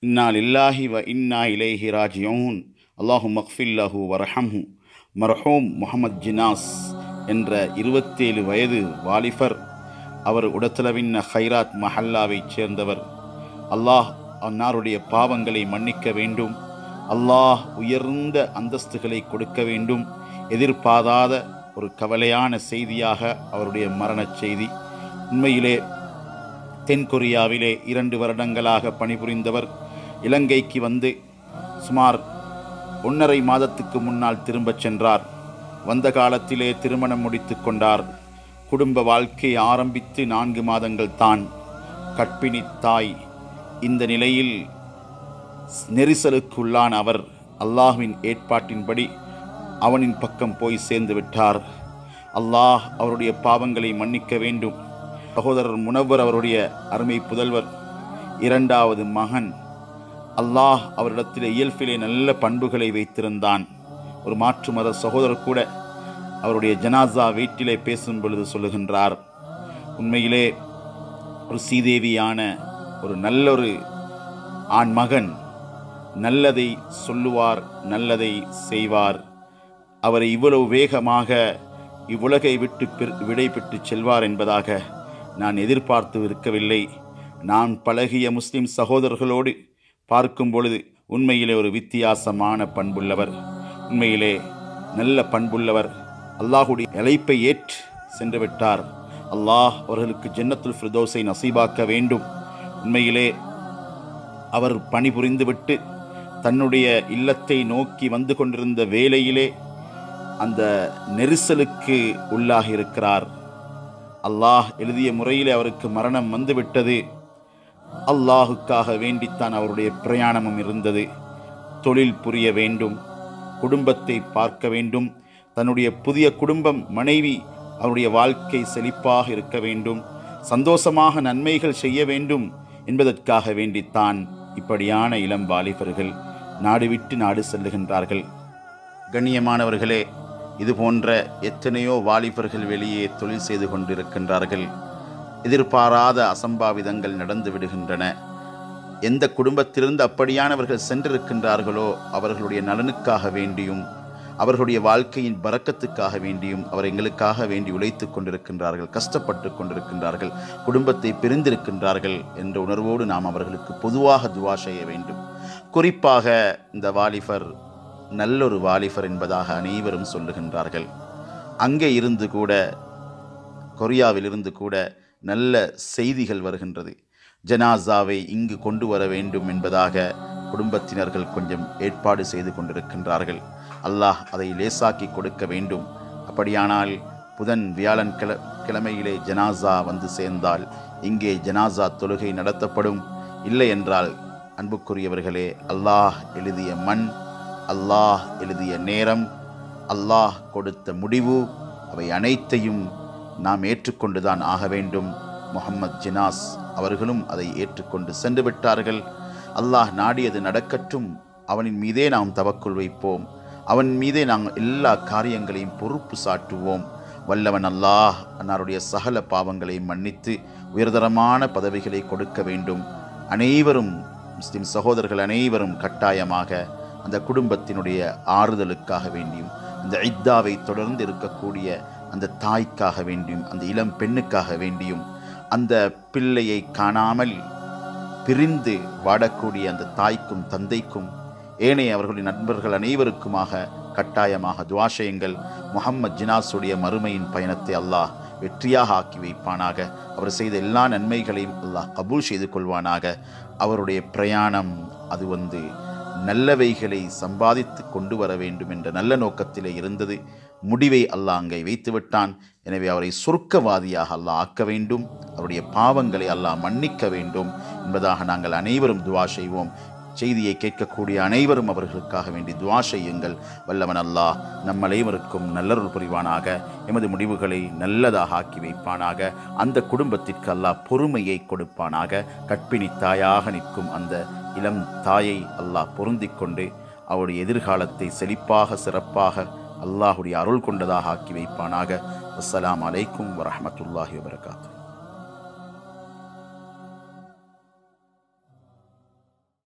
இன்னா லில்லாஹி வ இன்னா இலேஹி ராஜியூன். அல்லாஹு மக்ஃபில்லஹு வரஹம்ஹு. மர்ஹூம் முஹம்மத் ஜினாஸ் என்ற இருபத்தேழு வயது வாலிபர். அவர் உடத்தலவின் ஹைராத் மஹல்லாவைச் சேர்ந்தவர். அல்லாஹ் அன்னாருடைய பாவங்களை மன்னிக்க வேண்டும். அல்லாஹ் உயர்ந்த அந்தஸ்துகளை கொடுக்க வேண்டும். எதிர்பாராத ஒரு கவலையான செய்தியாக அவருடைய மரணச் செய்தி. உண்மையிலே தென்கொரியாவிலே இரண்டு வருடங்களாக பணிபுரிந்தவர். இலங்கைக்கு வந்து சுமார் ஒன்றரை மாதத்துக்கு முன்னால் திரும்பச் சென்றார். வந்த காலத்திலே திருமணம் முடித்து கொண்டார். குடும்ப வாழ்க்கை ஆரம்பித்து நான்கு மாதங்கள் தான். கற்பிணி தாய் இந்த நிலையில் நெரிசலுக்குள்ளான அவர் அல்லாஹ்வின் ஏற்பாட்டின்படி அவனின் பக்கம் போய் சேர்ந்து விட்டார். அல்லாஹ் அவருடைய பாவங்களை மன்னிக்க வேண்டும். சகோதரர் முனவர் அவருடைய அருமை புதல்வர் இரண்டாவது மகன் அல்லாஹ் அவரிடத்திலே இயல்பிலே நல்ல பண்புகளை வைத்திருந்தான். ஒரு மாற்று மத சகோதரர் கூட அவருடைய ஜனாசா வீட்டிலே பேசும் பொழுது சொல்லுகின்றார் உண்மையிலே ஒரு சீதேவியான ஒரு நல்ல ஒரு ஆண் மகன் நல்லதை சொல்லுவார் நல்லதை செய்வார். அவரை இவ்வளவு வேகமாக இவ்வுலகை விட்டு பெற்- விடை பெற்று செல்வார் என்பதாக நான் எதிர்பார்த்து இருக்கவில்லை. நான் பழகிய முஸ்லிம் சகோதரர்களோடு பார்க்கும் பொழுது உண்மையிலே ஒரு வித்தியாசமான பண்புள்ளவர். உண்மையிலே நல்ல பண்புள்ளவர். அல்லாஹுடைய இழைப்பை ஏற்று சென்று விட்டார். அல்லாஹ் அவர்களுக்கு ஜன்னத்துல் ஃபிர்தோஸை நசீபாக்க வேண்டும். உண்மையிலே அவர் பணிபுரிந்துவிட்டு தன்னுடைய இல்லத்தை நோக்கி வந்து கொண்டிருந்த வேலையிலே அந்த நெரிசலுக்கு உள்ளாகி இருக்கிறார் அல்லாஹ் எழுதிய முறையிலே அவருக்கு மரணம் வந்துவிட்டது. அல்லாஹுக்காக வேண்டித்தான் அவருடைய பிரயாணமும் இருந்தது. தொழில் புரிய வேண்டும் குடும்பத்தை பார்க்க வேண்டும் தன்னுடைய புதிய குடும்பம் மனைவி அவருடைய வாழ்க்கை செழிப்பாக இருக்க வேண்டும் சந்தோஷமாக நன்மைகள் செய்ய வேண்டும் என்பதற்காக வேண்டித்தான் இப்படியான இளம் வாலிபர்கள் நாடு விட்டு நாடு செல்லுகின்றார்கள். கண்ணியமானவர்களே இது போன்ற எத்தனையோ வாலிபர்கள் வெளியே தொழில் செய்து கொண்டிருக்கின்றார்கள். எதிர்பாராத அசம்பாவிதங்கள் நடந்து விடுகின்றன. எந்த குடும்பத்திலிருந்து அப்படியானவர்கள் சென்றிருக்கின்றார்களோ அவர்களுடைய நலனுக்காக வேண்டியும் அவர்களுடைய வாழ்க்கையின் பறக்கத்துக்காக வேண்டியும் அவர் எங்களுக்காக வேண்டி உழைத்து கொண்டிருக்கின்றார்கள் கஷ்டப்பட்டு கொண்டிருக்கின்றார்கள் குடும்பத்தை பிரிந்திருக்கின்றார்கள் என்ற உணர்வோடு நாம் அவர்களுக்கு பொதுவாக துவா செய்ய வேண்டும். குறிப்பாக இந்த வாலிபர் நல்லொரு வாலிபர் என்பதாக அனைவரும் சொல்லுகின்றார்கள். அங்கே இருந்து கூட கொரியாவிலிருந்து கூட நல்ல செய்திகள் வருகின்றது. ஜனாசாவை இங்கு கொண்டு வர வேண்டும் என்பதாக குடும்பத்தினர்கள் கொஞ்சம் ஏற்பாடு செய்து கொண்டிருக்கின்றார்கள். அல்லாஹ் அதை லேசாக்கி கொடுக்க வேண்டும். அப்படியானால் புதன் வியாழன் கிழ கிழமையிலே ஜனாசா வந்து சேர்ந்தால் இங்கே ஜனாசா தொழுகை நடத்தப்படும். இல்லை என்றால் அன்புக்குரியவர்களே அல்லாஹ் எழுதிய மண் அல்லாஹ் எழுதிய நேரம் அல்லாஹ் கொடுத்த முடிவு அவை அனைத்தையும் நாம் ஏற்றுக்கொண்டுதான் ஆக வேண்டும். முகம்மது ஜினாஸ் அவர்களும் அதை ஏற்றுக்கொண்டு சென்று விட்டார்கள். அல்லாஹ் நாடியது நடக்கட்டும். அவனின் மீதே நாம் தவக்குள் வைப்போம். அவன் மீதே நாங்கள் எல்லா காரியங்களையும் பொறுப்பு சாட்டுவோம். வல்லவன் அல்லாஹ் அன்னாருடைய சகல பாவங்களை மன்னித்து உயர்தரமான பதவிகளை கொடுக்க வேண்டும். அனைவரும் முஸ்லிம் சகோதரர்கள் அனைவரும் கட்டாயமாக அந்த குடும்பத்தினுடைய ஆறுதலுக்காக வேண்டியும் அந்த ஐத்தாவை தொடர்ந்து இருக்கக்கூடிய அந்த தாய்க்காக வேண்டியும் அந்த இளம் பெண்ணுக்காக வேண்டியும் அந்த பிள்ளையை காணாமல் பிரிந்து வாடக்கூடிய அந்த தாய்க்கும் தந்தைக்கும் ஏனைய அவர்களின் நண்பர்கள் அனைவருக்குமாக கட்டாயமாக துவாஷயங்கள் முகம்மது ஜினாஸுடைய மறுமையின் பயணத்தை அல்லாஹ் வெற்றியாக ஆக்கி வைப்பானாக. அவர் செய்த எல்லா நன்மைகளையும் அல்லாஹ் கபூல் செய்து கொள்வானாக. அவருடைய பிரயாணம் அது வந்து நல்லவைகளை சம்பாதித்து கொண்டு வர வேண்டும் என்ற நல்ல நோக்கத்திலே இருந்தது. முடிவை அல்லாஹ் அங்கே வைத்து விட்டான் எனவே அவரை சொர்க்கவாதியாக அல்லாஹ் ஆக்க வேண்டும். அவருடைய பாவங்களை அல்லாஹ் மன்னிக்க வேண்டும். என்பதாக நாங்கள் அனைவரும் துவா செய்வோம். செய்தியை கேட்கக்கூடிய அனைவரும் அவர்களுக்காக வேண்டி துவா செய்யுங்கள். வல்லவன் அல்லாஹ் நம் அனைவருக்கும் நல்லருள் புரிவானாக. எமது முடிவுகளை நல்லதாக ஆக்கி வைப்பானாக. அந்த குடும்பத்திற்கு அல்லாஹ் பொறுமையை கொடுப்பானாக. கற்பிணி தாயாக நிற்கும் அந்த இளம் தாயை அல்லாஹ் பொருந்திக் கொண்டு அவருடைய எதிர்காலத்தை செழிப்பாக சிறப்பாக அல்லாஹுடைய அருள் கொண்டதாக ஆக்கி வைப்பானாக. அஸ்லாம் அலைக்கும் வரமத்துல்லாஹி வபரகாத்து